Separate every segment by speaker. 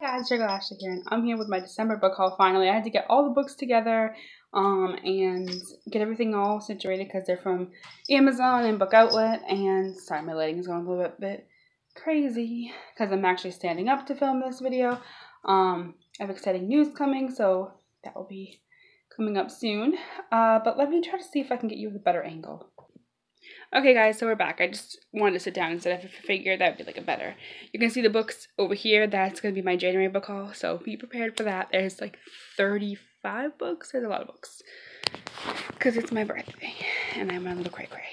Speaker 1: guys, Jiggle Ashley here, and I'm here with my December book haul finally. I had to get all the books together um, and get everything all situated because they're from Amazon and Book Outlet. And sorry, my lighting is going a little bit, bit crazy because I'm actually standing up to film this video. Um, I have exciting news coming, so that will be coming up soon. Uh, but let me try to see if I can get you a better angle. Okay guys, so we're back. I just wanted to sit down instead of figure that would be like a better. You can see the books over here. That's going to be my January book haul, so be prepared for that. There's like 35 books. There's a lot of books. Because it's my birthday, and I'm a little cray cray.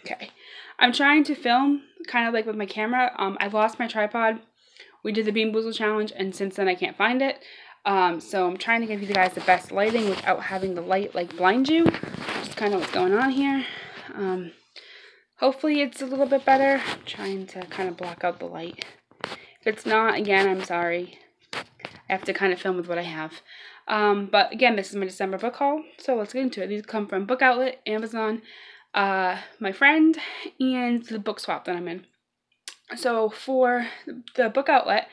Speaker 1: Okay. I'm trying to film kind of like with my camera. Um, I lost my tripod. We did the Bean Boozle challenge, and since then I can't find it. Um, so I'm trying to give you guys the best lighting without having the light like blind you. Just kind of what's going on here. Um, Hopefully it's a little bit better. I'm trying to kind of block out the light. If it's not, again, I'm sorry. I have to kind of film with what I have. Um, but again, this is my December book haul, so let's get into it. These come from Book Outlet, Amazon, uh, my friend, and the book swap that I'm in. So for the book outlet,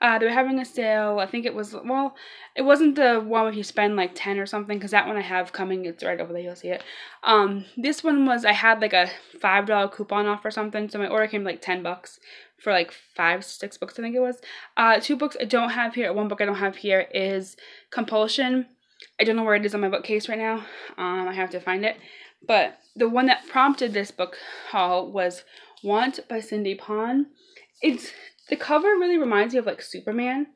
Speaker 1: uh, they were having a sale. I think it was, well, it wasn't the one where you spend like 10 or something, because that one I have coming. It's right over there. You'll see it. Um, this one was, I had like a $5 coupon off or something. So my order came like 10 bucks for like five, six books, I think it was. Uh, two books I don't have here. One book I don't have here is Compulsion. I don't know where it is on my bookcase right now. Um, I have to find it. But the one that prompted this book haul was Want by Cindy Pon. It's the cover really reminds me of like Superman,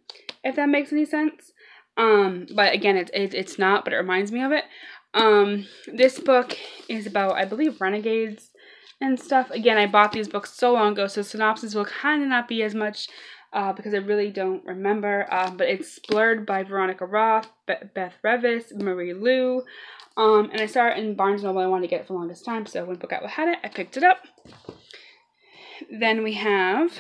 Speaker 1: if that makes any sense. Um, but again, it's it, it's not, but it reminds me of it. Um, this book is about, I believe, renegades and stuff. Again, I bought these books so long ago, so synopsis will kind of not be as much uh, because I really don't remember. Uh, but it's blurred by Veronica Roth, Be Beth Revis, Marie Lu. Um, and I saw it in Barnes & Noble. I wanted to get it for the longest time, so when Book Out had it, I picked it up. Then we have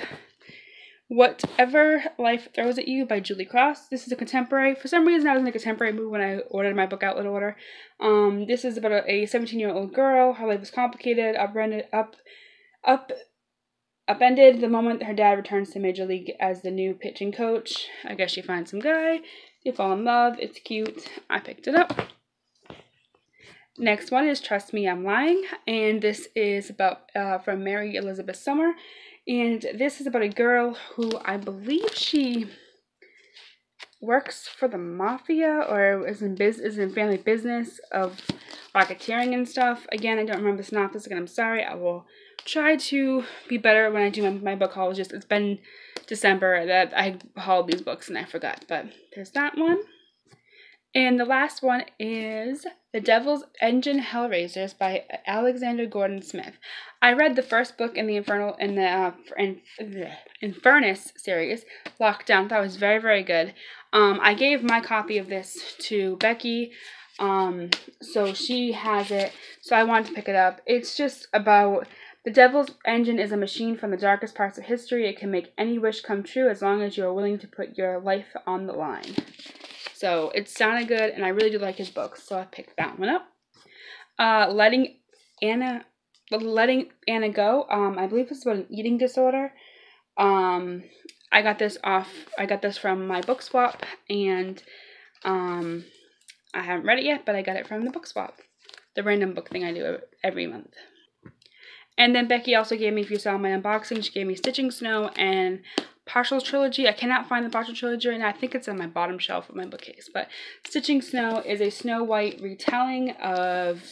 Speaker 1: Whatever Life Throws at You by Julie Cross. This is a contemporary. For some reason, I was in a contemporary mood when I ordered my book outlet order. Um, this is about a 17 year old girl. Her life is complicated, upended, up, up, upended the moment her dad returns to Major League as the new pitching coach. I guess she finds some guy. They fall in love. It's cute. I picked it up. Next one is Trust Me, I'm Lying, and this is about uh, from Mary Elizabeth Summer. And this is about a girl who I believe she works for the mafia or is in biz is in family business of racketeering and stuff. Again, I don't remember synopsis again. I'm sorry. I will try to be better when I do my, my book haul. It's just it's been December that I hauled these books and I forgot. But there's that one. And the last one is The Devil's Engine Hellraisers by Alexander Gordon Smith. I read the first book in the Infernal in the uh, in, Infernus series, Lockdown. That was very very good. Um, I gave my copy of this to Becky, um, so she has it. So I wanted to pick it up. It's just about the Devil's Engine is a machine from the darkest parts of history. It can make any wish come true as long as you are willing to put your life on the line. So it sounded good, and I really do like his books, so I picked that one up. Uh, letting Ana, letting Ana go. Um, I believe it's about an eating disorder. Um, I got this off. I got this from my book swap, and um, I haven't read it yet, but I got it from the book swap, the random book thing I do every month. And then Becky also gave me, if you saw my unboxing, she gave me Stitching Snow and partial trilogy. I cannot find the partial trilogy right now. I think it's on my bottom shelf of my bookcase. But Stitching Snow is a Snow White retelling of,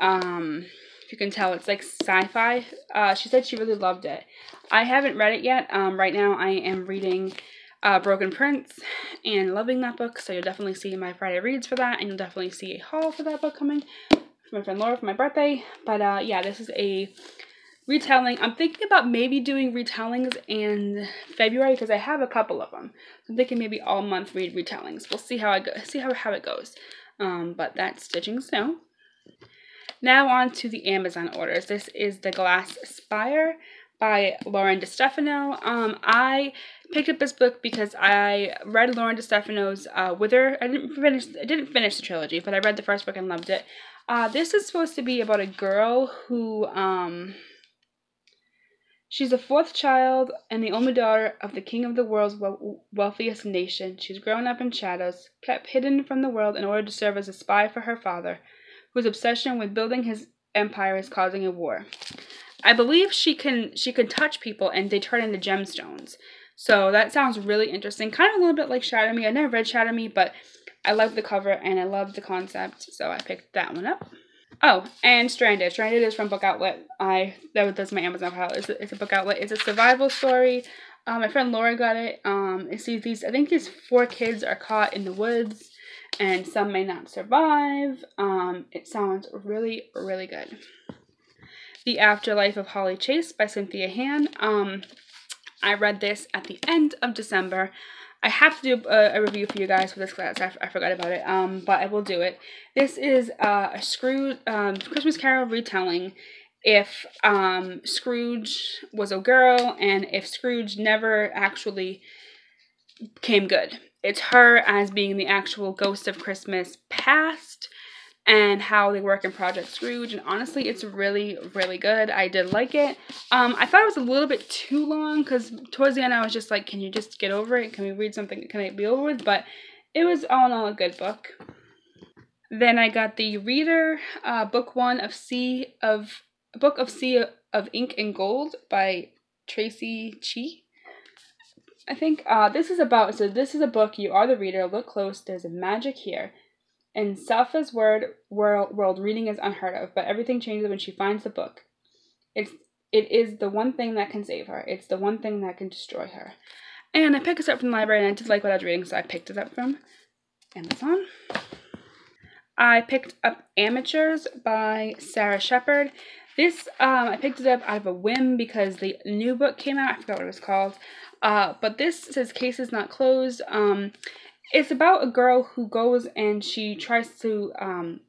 Speaker 1: um, if you can tell, it's like sci-fi. Uh, she said she really loved it. I haven't read it yet. Um, right now I am reading uh, Broken Prince and loving that book. So you'll definitely see my Friday reads for that. And you'll definitely see a haul for that book coming from my friend Laura for my birthday. But uh, yeah, this is a retelling. I'm thinking about maybe doing retellings in February because I have a couple of them. I'm thinking maybe all month read retellings. We'll see how I go. See how how it goes. Um, but that's Stitching Snow. Now on to the Amazon orders. This is The Glass Spare by Lauren DeStefano. Um, I picked up this book because I read Lauren DeStefano's uh, Wither. I didn't finish. I didn't finish the trilogy, but I read the first book and loved it. Uh, this is supposed to be about a girl who um, She's the fourth child and the only daughter of the king of the world's wealthiest nation. She's grown up in shadows, kept hidden from the world in order to serve as a spy for her father, whose obsession with building his empire is causing a war. I believe she can she can touch people and they turn into gemstones. So that sounds really interesting. Kind of a little bit like Shatter Me. I never read Shatter Me, but I love the cover and I love the concept, so I picked that one up. Oh, and Stranded. Stranded is from Book Outlet. I that that's my Amazon pile. It's a, it's a book outlet. It's a survival story. Um, my friend Laura got it. Um, it sees these. I think these four kids are caught in the woods, and some may not survive. Um, it sounds really really good. The Afterlife of Holly Chase by Cynthia Hand. Um, I read this at the end of December. I have to do a, a, review for you guys for this class. I, I forgot about it, um, but I will do it. This is uh, a Scrooge um, Christmas Carol retelling. If um, Scrooge was a girl and if Scrooge never actually came good, it's her as being the actual ghost of Christmas past and how they work in Project Scrooge. And honestly, it's really, really good. I did like it. Um, I thought it was a little bit too long because towards the end I was just like, can you just get over it? Can we read something? Can it be over with? But it was all in all a good book. Then I got the Reader, uh, book one of Sea of book of Sea of Ink and Gold by Traci Chee. I think uh, this is about so this is a book. You are the reader. Look close. There's a magic here. In Sefia's word world, world, reading is unheard of, but everything changes when she finds the book. It's it is the one thing that can save her. It's the one thing that can destroy her. And I picked this up from the library, and I did like what I was reading, so I picked it up from Amazon. I picked up Amateurs by Sara Shepard. This um, I picked it up out of a whim because the new book came out. I forgot what it was called. Uh, but this says cases not closed. Um, it's about a girl who goes and she tries to um,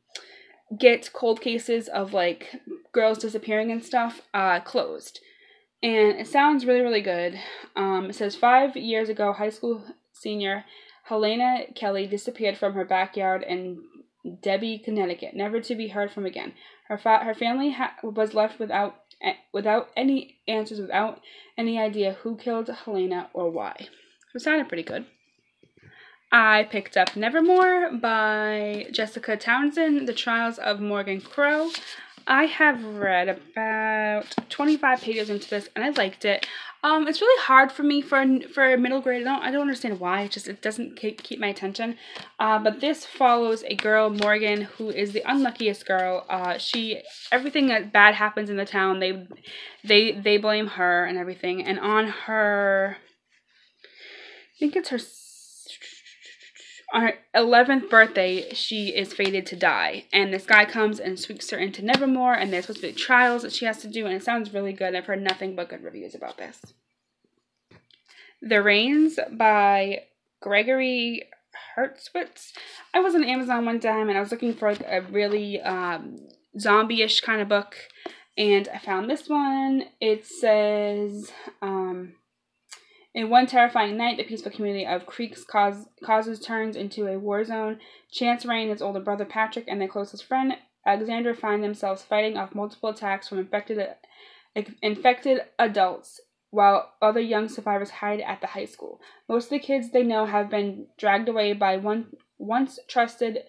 Speaker 1: get cold cases of like girls disappearing and stuff uh, closed. And it sounds really, really good. Um, it says five years ago, high school senior Helena Kelly disappeared from her backyard in Dexby, Connecticut, never to be heard from again. Her fa- her family ha- was left without without any answers, without any idea who killed Helena or why. It sounded pretty good. I picked up Nevermoor by Jessica Townsend, The Trials of Morrigan Crow. I have read about 25 pages into this and I liked it. Um, it's really hard for me for for middle grade. I don't I don't understand why. It just it doesn't keep, keep my attention. Uh, but this follows a girl Morrigan who is the unluckiest girl. Uh, she everything that bad happens in the town they they they blame her and everything. And on her, I think it's her on her 11th birthday, she is fated to die. And this guy comes and sweeps her into Nevermoor, and there's supposed to be trials that she has to do, and it sounds really good. I've heard nothing but good reviews about this. The Rains by Gregory Hurwitz. I was on Amazon one time, and I was looking for like a really um, zombie-ish kind of book, and I found this one. It says... Um, in one terrifying night, the peaceful community of Creek's Cause, causes turns into a war zone. Chance Rain, his older brother Patrick, and their closest friend Alexander find themselves fighting off multiple attacks from infected infected adults, while other young survivors hide at the high school. Most of the kids they know have been dragged away by one once trusted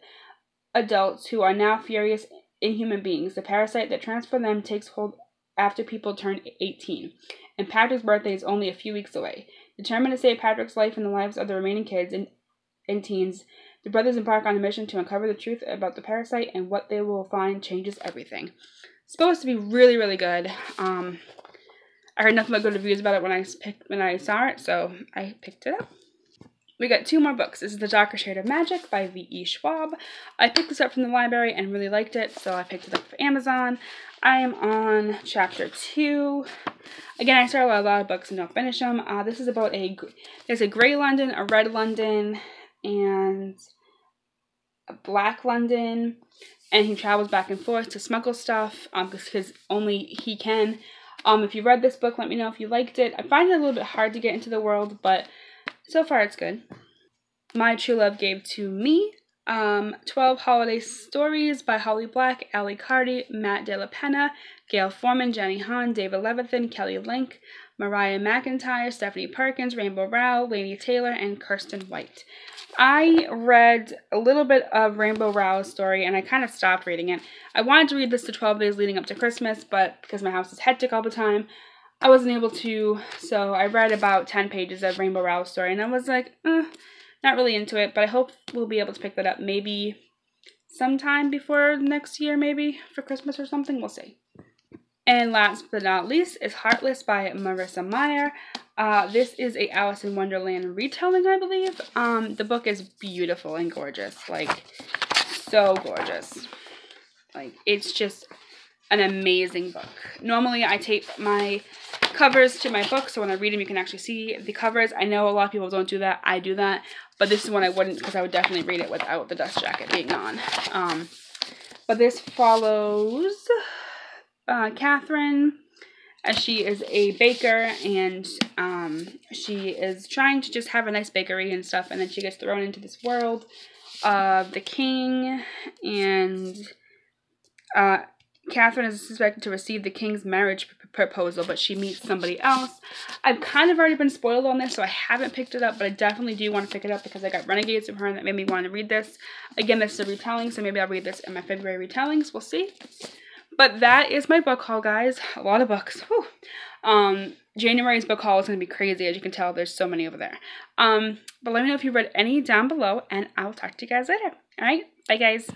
Speaker 1: adults who are now furious inhuman beings. The parasite that transforms them takes hold after people turn 18 and Patrick's birthday is only a few weeks away. Determined to save Patrick's life and the lives of the remaining kids and, and teens, the brothers embark on a mission to uncover the truth about the parasite, and what they will find changes everything. It's supposed to be really, really good. Um, I heard nothing but good reviews about it when I picked when I saw it, so I picked it up. We got two more books. This is The Darker Shade of Magic by V.E. Schwab. I picked this up from the library and really liked it, so I picked it up for Amazon. I am on chapter two. Again, I started a lot of books and don't finish them. Uh, this is about a, there's a gray London, a red London, and a black London. And he travels back and forth to smuggle stuff um, because only he can. Um, if you read this book, let me know if you liked it. I find it a little bit hard to get into the world, but so far, it's good. My True Love gave to me um, 12 Holiday Stories by Holly Black, Ally Carter, Matt De La Pena, Gayle Forman, Jenny Han, David Levithan, Kelly Link, Myra McEntire, Stephanie Perkins, Rainbow Rowell, Laini Taylor, and Kiersten White. I read a little bit of Rainbow Rowell's story and I kind of stopped reading it. I wanted to read this the 12 days leading up to Christmas, but because my house is hectic all the time, I wasn't able to. So I read about 10 pages of Rainbow Rowell's story and I was like, eh, not really into it, but I hope we'll be able to pick that up maybe sometime before next year, maybe for Christmas or something. We'll see. And last but not least is Heartless by Marissa Meyer. Uh, this is a Alice in Wonderland retelling, I believe. Um, the book is beautiful and gorgeous, like so gorgeous. Like it's just an amazing book. Normally, I tape my covers to my book, so when I read them, you can actually see the covers. I know a lot of people don't do that. I do that, but this is one I wouldn't because I would definitely read it without the dust jacket being on. Um, but this follows uh, Catherine, as she is a baker and um, she is trying to just have a nice bakery and stuff, and then she gets thrown into this world of the king, and uh, Catherine is suspected to receive the king's marriage proposal, but she meets somebody else. I've kind of already been spoiled on this, so I haven't picked it up, but I definitely do want to pick it up because I got Renegades from her and that made me want to read this. Again, this is a retelling, so maybe I'll read this in my February retellings. We'll see. But that is my book haul, guys. A lot of books. Whew. Um, January's book haul is going to be crazy. As you can tell, there's so many over there. Um, but let me know if you read any down below, and I'll talk to you guys later. All right? Bye, guys.